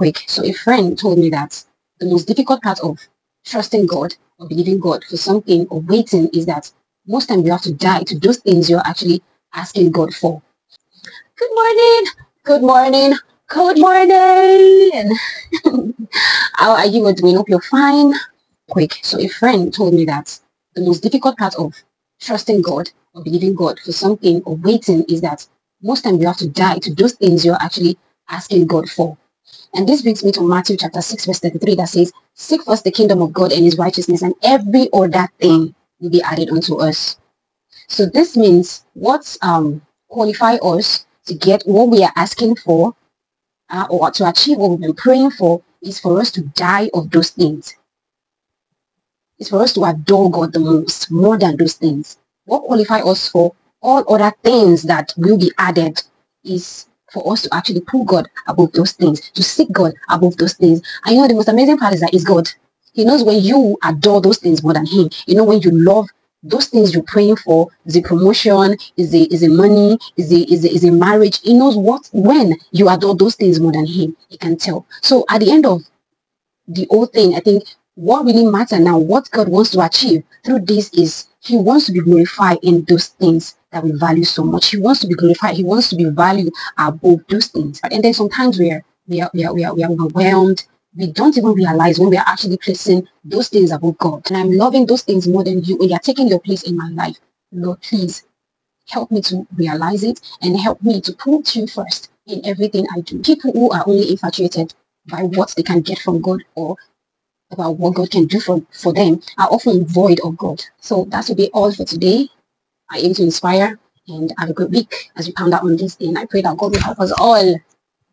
quick. So a friend told me that the most difficult part of trusting God or believing God for something or waiting is that most times you have to die to those things you're actually asking God for. Good morning. Good morning. Good morning. How are you doing? Hope you're fine. Quick. So a friend told me that the most difficult part of trusting God or believing God for something or waiting is that most times you have to die to those things you're actually asking God for. And this brings me to Matthew chapter 6 verse 33 that says, Seek first the kingdom of God and his righteousness and every other thing will be added unto us. So this means what um, qualify us to get what we are asking for uh, or to achieve what we've been praying for is for us to die of those things. It's for us to adore God the most, more than those things. What qualify us for all other things that will be added is for us to actually put God above those things, to seek God above those things. And you know, the most amazing part is that is God. He knows when you adore those things more than him. You know, when you love those things you're praying for, is a promotion, is a is a money, is a is a, is a marriage. He knows what when you adore those things more than him. He can tell. So at the end of the whole thing, I think what really matters now, what God wants to achieve through this is he wants to be glorified in those things that we value so much. He wants to be glorified. He wants to be valued above those things. And then sometimes we are we are we are we are, we are overwhelmed. We don't even realize when we are actually placing those things above God. And I'm loving those things more than you. When you're taking your place in my life, Lord, please help me to realize it and help me to put you first in everything I do. People who are only infatuated by what they can get from God or about what God can do for, for them are often void of God. So that will be all for today. I aim to inspire and have a good week as we pound out on this day. And I pray that God will help us all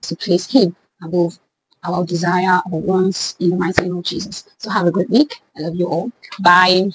to place Him above our desire, our wants in the mighty name of Jesus. So have a good week. I love you all. Bye.